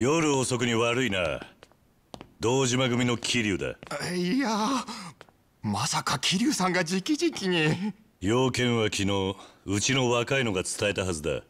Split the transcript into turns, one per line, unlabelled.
夜遅くに悪いな。堂島組の桐生だ。
いやまさか桐生さんが直々に。
要件は昨日うちの若いのが伝えたはずだ。